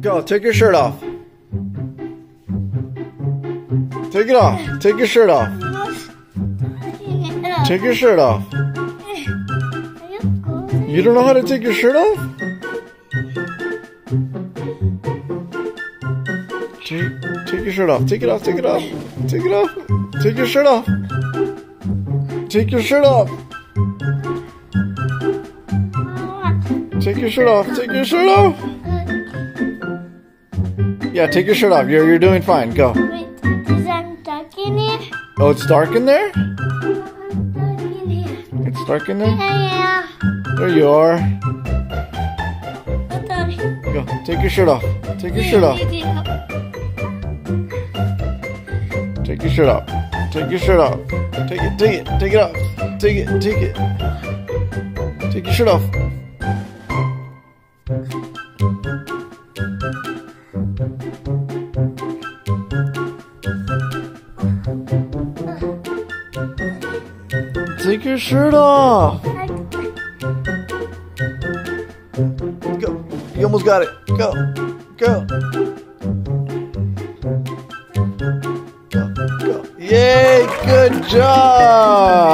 Go, take your shirt off. Take it off. Take your shirt off. Take your shirt off. You don't know how to take your shirt off? Take, your shirt off. Take it off. Take it off. Take it off. Take your shirt off. Take your shirt off. Take your shirt off. Take your shirt off. Yeah, take your shirt off. You're you're doing fine. Go. Wait, is dark in here? Oh, it's dark in there? Dark in here. It's dark in there? Yeah, There you are. Go. Take your shirt off. Take your shirt off. Take your shirt off. Take your shirt off. Take it, take it, take it off. Take it, take it. Take your shirt off. Take your shirt off. Go. You almost got it. Go. Go. Go. Go. Yay, good job.